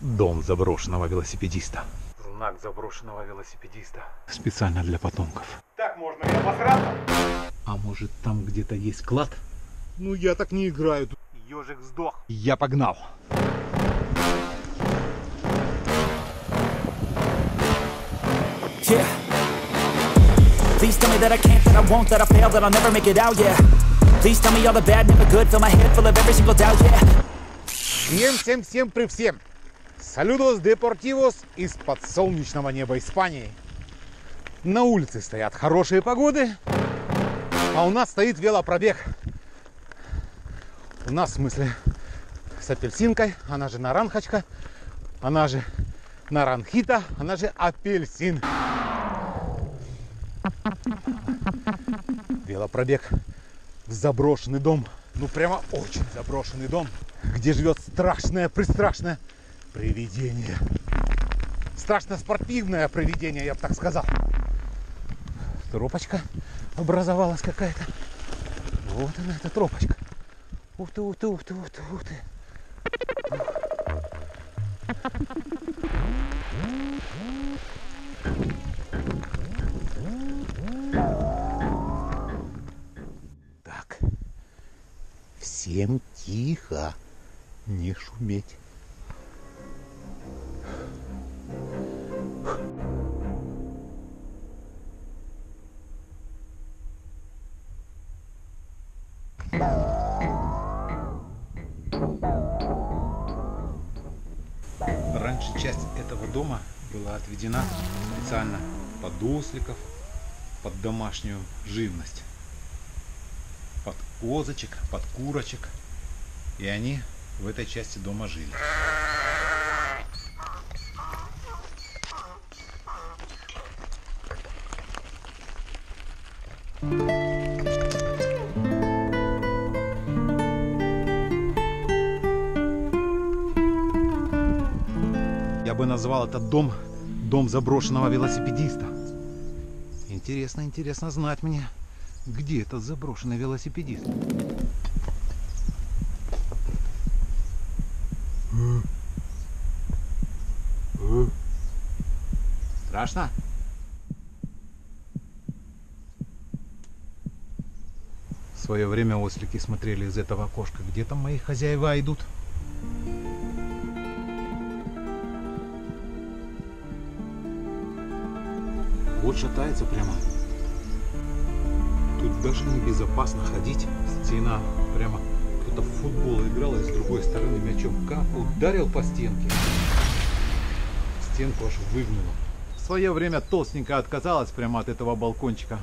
Дом заброшенного велосипедиста. Знак заброшенного велосипедиста. Специально для потомков. Так можно и обосраться. А может там где-то есть клад? Ну я так не играю. Ежик сдох. Я погнал. Yeah. Please tell me that I can't, that I won't, that I fail, that I'll never make it out, yeah. Please tell me all the bad, never good, fill my head full of every single doubt, yeah. Всем, всем, всем при всем. Салюдос депортивос из-под солнечного неба Испании. На улице стоят хорошие погоды, а у нас стоит велопробег. У нас, в смысле, с апельсинкой, она же наранхочка, она же наранхита, она же апельсин. Велопробег в заброшенный дом. Ну прямо очень заброшенный дом, где живет страшное, пристрашное привидение. Страшно спортивное привидение, я бы так сказал. Тропочка образовалась какая-то. Вот она, эта тропочка. Ух ты, ух ты, ух ты, ух ты, ух ты. Так. Всем тихо. Не шуметь. Часть этого дома была отведена специально под осликов, под домашнюю живность. Под козочек, под курочек. И они в этой части дома жили. Бы назвал этот дом дом заброшенного велосипедиста. Интересно, интересно знать мне, где этот заброшенный велосипедист. Страшно? В свое время ослики смотрели из этого окошка, где там мои хозяева идут. Вот шатается прямо. Тут даже небезопасно ходить. Стена прямо кто-то в футбол играл, и с другой стороны мячом как ударил по стенке. Стенку аж выгнуло. В свое время толстенько отказалась прямо от этого балкончика.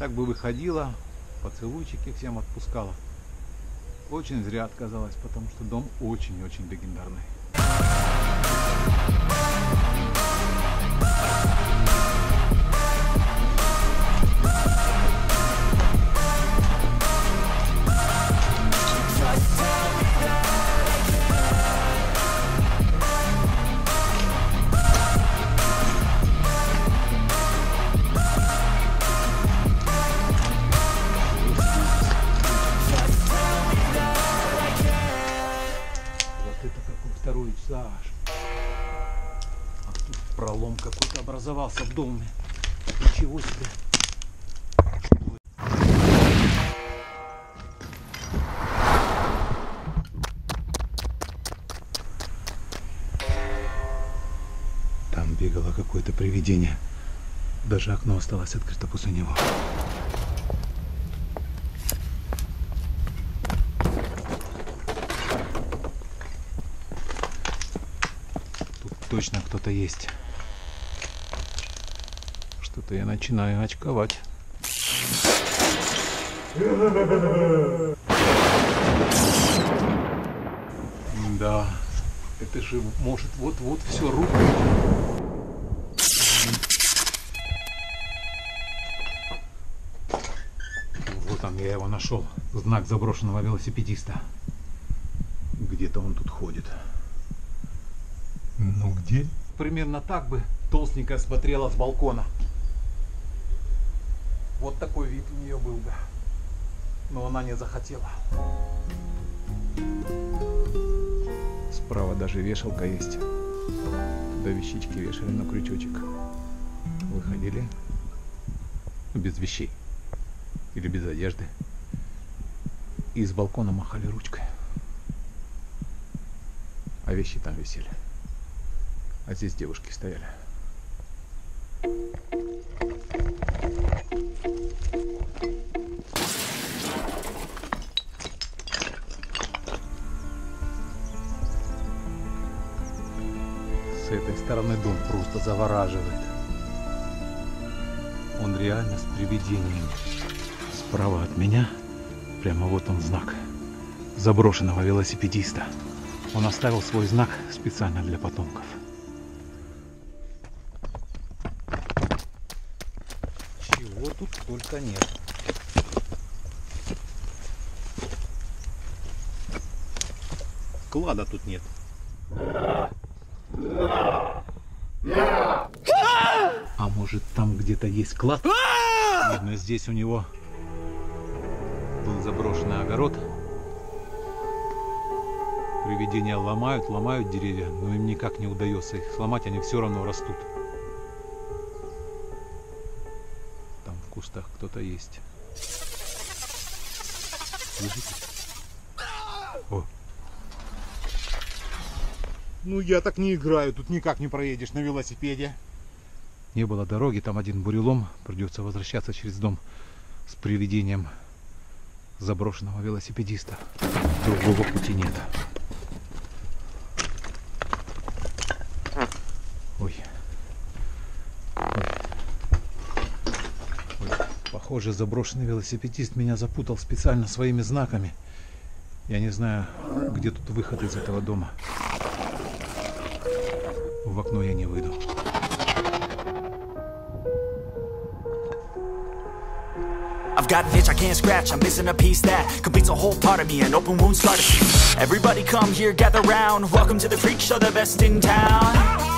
Так бы выходила, поцелуйчики всем отпускала. Очень зря отказалась, потому что дом очень-очень легендарный. Этаж. А тут пролом какой-то образовался в доме. Ничего себе. Там бегало какое-то привидение. Даже окно осталось открыто после него. Тут точно кто-то есть. Что-то я начинаю очковать. Да, это же может вот-вот все рухнуть. Я его нашел. Знак заброшенного велосипедиста. Где-то он тут ходит. Ну где? Примерно так бы толстенькая смотрела с балкона. Вот такой вид у нее был бы. Но она не захотела. Справа даже вешалка есть. Туда вещички вешали на крючочек. Выходили без вещей или без одежды. И с балкона махали ручкой. А вещи там висели. А здесь девушки стояли. С этой стороны дом просто завораживает. Он реально с привидениями. Справа от меня, прямо вот он знак заброшенного велосипедиста. Он оставил свой знак специально для потомков. Только нет. Клада тут нет. А может там где-то есть клад? Видно, здесь у него был заброшенный огород. Привидения ломают, ломают деревья, но им никак не удается их сломать, они все равно растут. Кустах кто-то есть. Слышите? О, Ну я так не играю, тут никак не проедешь на велосипеде. не было дороги, там один бурелом, придется возвращаться через дом с привидением заброшенного велосипедиста. Другого пути нет. Ой. Похоже, заброшенный велосипедист меня запутал специально своими знаками. Я не знаю, где тут выход из этого дома. В окно я не выйду. I've got an itch I can't scratch, I'm missing a piece that completes a whole part of me, an open wound scar to see. Everybody come here, gather round, welcome to the freak show, the best in town.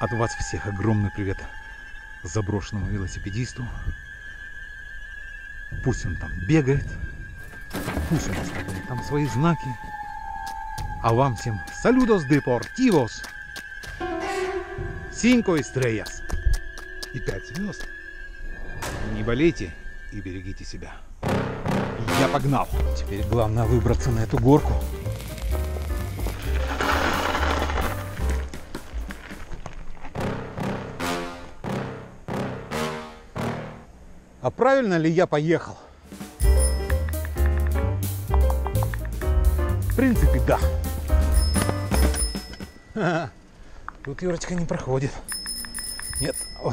от вас всех огромный привет заброшенному велосипедисту. Пусть он там бегает, пусть он оставляет там свои знаки. А вам всем saludos deportivos, cinco estrellas и пять звезд. Не болейте и берегите себя. Я погнал. Теперь главное выбраться на эту горку. А правильно ли я поехал? В принципе, да. Ха-ха. Тут Юрочка не проходит. Нет. О.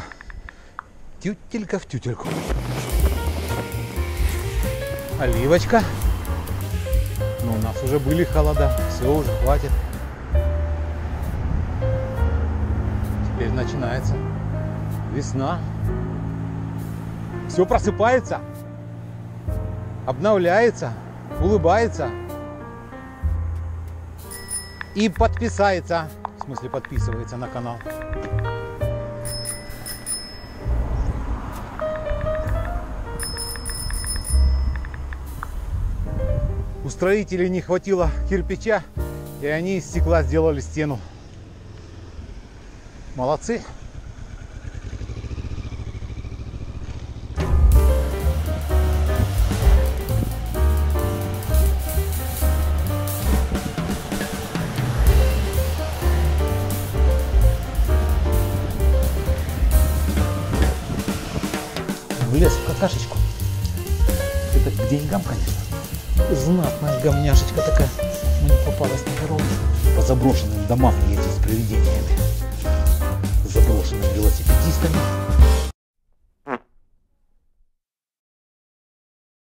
Тютелька в тютельку. Оливочка. Но у нас уже были холода. Все, уже хватит. Теперь начинается весна. Все просыпается, обновляется, улыбается и подписается. В смысле подписывается на канал. У строителей не хватило кирпича, и они из стекла сделали стену. Молодцы. Влез в какашечку. Это к деньгам, конечно. Знатная говняшечка такая. Мне попалась на дорогу. По заброшенным домам ездит с привидениями. Заброшенными велосипедистами.